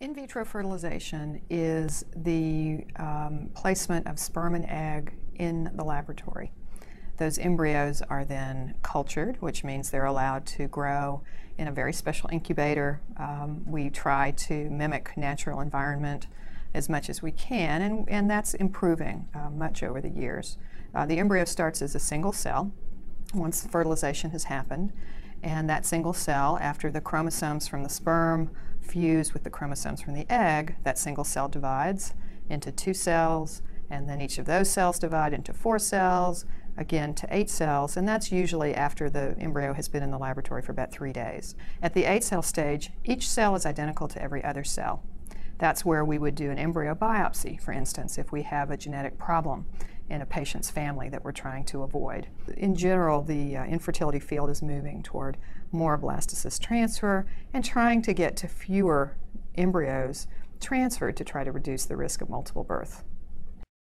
In vitro fertilization is the um, placement of sperm and egg in the laboratory. Those embryos are then cultured, which means they're allowed to grow in a very special incubator. Um, we try to mimic natural environment as much as we can, and, and that's improving uh, much over the years. Uh, the embryo starts as a single cell once fertilization has happened, and that single cell, after the chromosomes from the sperm fuse with the chromosomes from the egg, that single cell divides into two cells, and then each of those cells divide into four cells, again to eight cells, and that's usually after the embryo has been in the laboratory for about three days. At the eight cell stage, each cell is identical to every other cell. That's where we would do an embryo biopsy, for instance, if we have a genetic problem in a patient's family that we're trying to avoid. In general, the uh, infertility field is moving toward more blastocyst transfer and trying to get to fewer embryos transferred to try to reduce the risk of multiple birth.